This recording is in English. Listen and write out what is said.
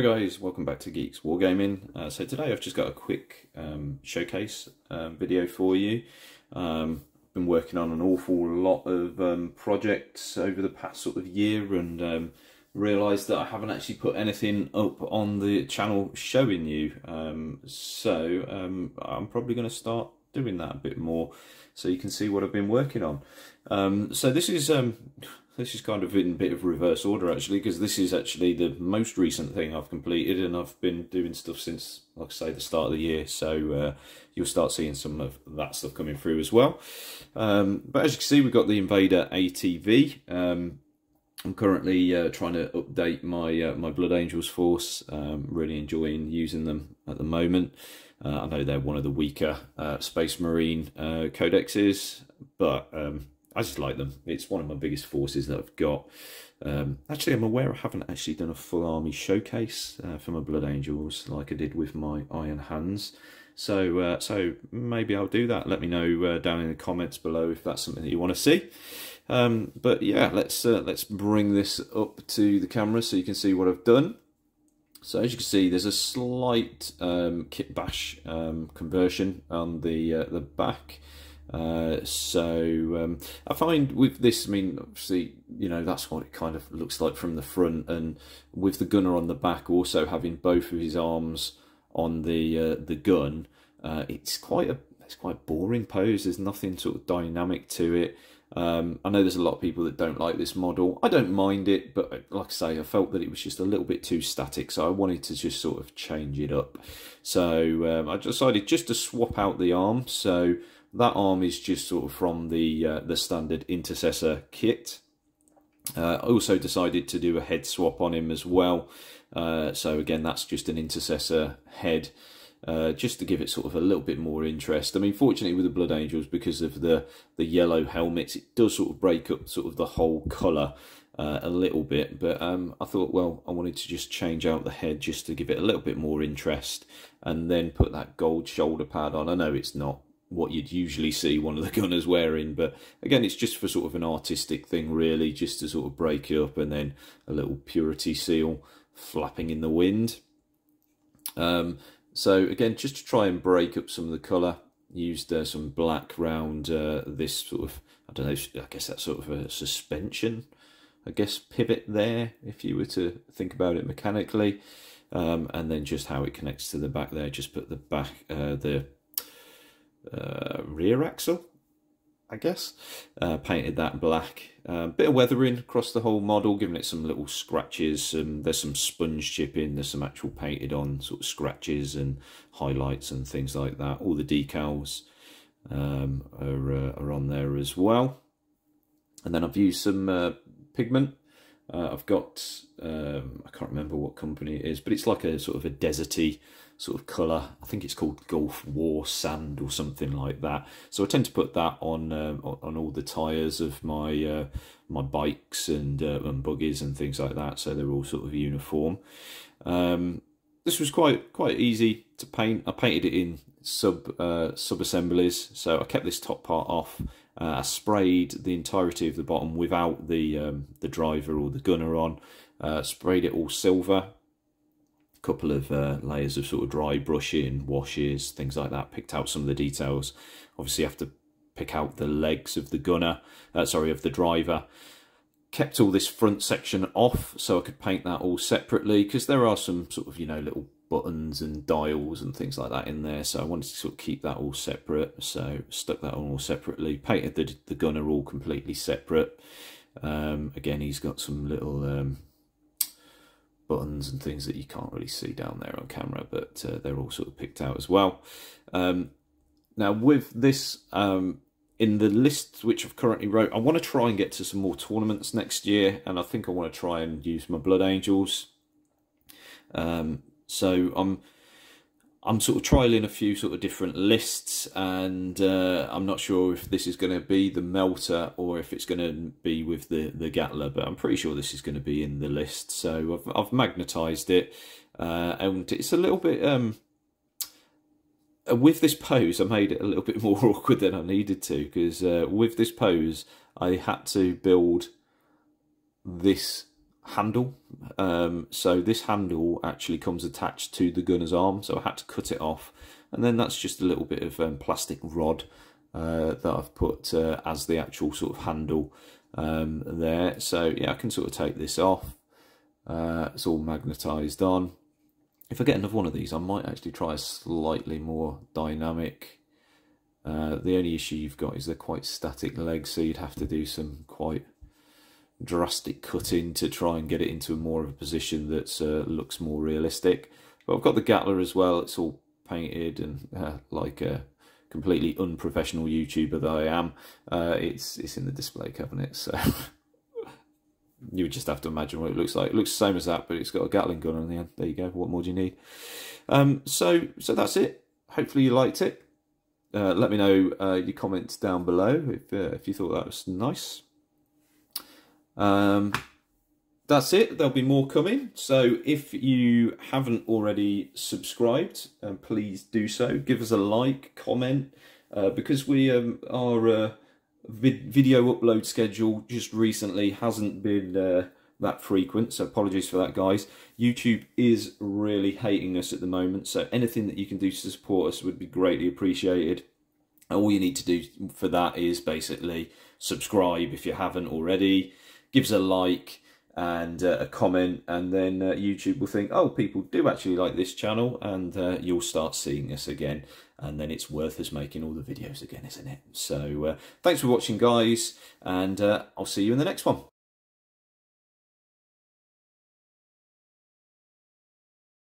Hi guys, welcome back to Geeks Wargaming. Uh, so today I've just got a quick um, showcase um, video for you. Um, been working on an awful lot of um, projects over the past sort of year and um, realised that I haven't actually put anything up on the channel showing you. Um, so um, I'm probably going to start doing that a bit more so you can see what I've been working on. So this is this is kind of in a bit of reverse order actually because this is actually the most recent thing I've completed and I've been doing stuff since like I say the start of the year so uh, you'll start seeing some of that stuff coming through as well. Um, but as you can see we've got the Invader ATV um, I'm currently uh, trying to update my uh, my Blood Angels force. Um, really enjoying using them at the moment. Uh, I know they're one of the weaker uh, Space Marine uh, codexes but um, I just like them. It's one of my biggest forces that I've got. Um, actually, I'm aware I haven't actually done a full army showcase uh, for my Blood Angels like I did with my Iron Hands. So, uh, so maybe I'll do that. Let me know uh, down in the comments below if that's something that you want to see. Um, but yeah, let's uh, let's bring this up to the camera so you can see what I've done. So as you can see, there's a slight um, kit bash um, conversion on the uh, the back. Uh, so um, I find with this, I mean, obviously, you know, that's what it kind of looks like from the front, and with the gunner on the back, also having both of his arms on the uh, the gun, uh, it's quite a it's quite a boring pose. There's nothing sort of dynamic to it. Um, I know there's a lot of people that don't like this model. I don't mind it, but uh, like I say, I felt that it was just a little bit too static, so I wanted to just sort of change it up. So um, I decided just to swap out the arm. So that arm is just sort of from the uh, the standard intercessor kit. Uh, I also decided to do a head swap on him as well. Uh, so again, that's just an intercessor head. Uh, just to give it sort of a little bit more interest. I mean, fortunately with the Blood Angels, because of the the yellow helmets, it does sort of break up sort of the whole colour uh, a little bit. But um, I thought, well, I wanted to just change out the head just to give it a little bit more interest, and then put that gold shoulder pad on. I know it's not what you'd usually see one of the gunners wearing. But again, it's just for sort of an artistic thing, really, just to sort of break it up and then a little purity seal flapping in the wind. Um, so again, just to try and break up some of the colour, used uh, some black round uh, this sort of, I don't know, I guess that's sort of a suspension, I guess, pivot there, if you were to think about it mechanically. Um, and then just how it connects to the back there, just put the back, uh, the uh, rear axle, I guess. Uh, painted that black. Uh, bit of weathering across the whole model, giving it some little scratches. Um, there's some sponge chipping. There's some actual painted on sort of scratches and highlights and things like that. All the decals um, are, uh, are on there as well. And then I've used some uh, pigment. Uh, I've got, um, I can't remember what company it is, but it's like a sort of a deserty sort of colour. I think it's called Gulf War Sand or something like that. So I tend to put that on um, on all the tyres of my uh, my bikes and, uh, and buggies and things like that. So they're all sort of uniform. Um, this was quite quite easy to paint. I painted it in sub uh, sub assemblies. So I kept this top part off. Uh, I sprayed the entirety of the bottom without the um, the driver or the gunner on. Uh, sprayed it all silver a couple of uh, layers of sort of dry brushing, washes, things like that. Picked out some of the details. Obviously, have to pick out the legs of the gunner, uh, sorry, of the driver. Kept all this front section off so I could paint that all separately because there are some sort of, you know, little buttons and dials and things like that in there. So I wanted to sort of keep that all separate. So stuck that on all separately. Painted the, the gunner all completely separate. Um, again, he's got some little um, buttons and things that you can't really see down there on camera, but uh, they're all sort of picked out as well. Um, now with this, um, in the list which I've currently wrote, I want to try and get to some more tournaments next year, and I think I want to try and use my Blood Angels. Um, so I'm I'm sort of trialing a few sort of different lists, and uh, I'm not sure if this is going to be the Melta or if it's going to be with the the Gatler, but I'm pretty sure this is going to be in the list. So I've I've magnetised it, uh, and it's a little bit um, uh, with this pose. I made it a little bit more awkward than I needed to because uh, with this pose I had to build this handle. Um, so this handle actually comes attached to the gunner's arm, so I had to cut it off. And then that's just a little bit of um, plastic rod uh, that I've put uh, as the actual sort of handle um, there. So yeah, I can sort of take this off. Uh, it's all magnetised on. If I get another one of these, I might actually try a slightly more dynamic. Uh, the only issue you've got is they're quite static legs, so you'd have to do some quite drastic cutting to try and get it into a more of a position that uh, looks more realistic. But I've got the Gatler as well. It's all painted and uh, like a completely unprofessional YouTuber that I am. Uh, it's it's in the display cabinet, so you would just have to imagine what it looks like. It looks the same as that, but it's got a Gatling gun on the end. There you go. What more do you need? Um, so so that's it. Hopefully you liked it. Uh, let me know uh, your comments down below if uh, if you thought that was nice. Um, that's it. There'll be more coming. So if you haven't already subscribed, uh, please do so. Give us a like, comment, uh, because we um, our uh, vid video upload schedule just recently hasn't been uh, that frequent. So apologies for that, guys. YouTube is really hating us at the moment. So anything that you can do to support us would be greatly appreciated. All you need to do for that is basically subscribe if you haven't already give us a like and uh, a comment and then uh, YouTube will think, oh, people do actually like this channel and uh, you'll start seeing us again and then it's worth us making all the videos again, isn't it? So uh, thanks for watching, guys, and uh, I'll see you in the next one.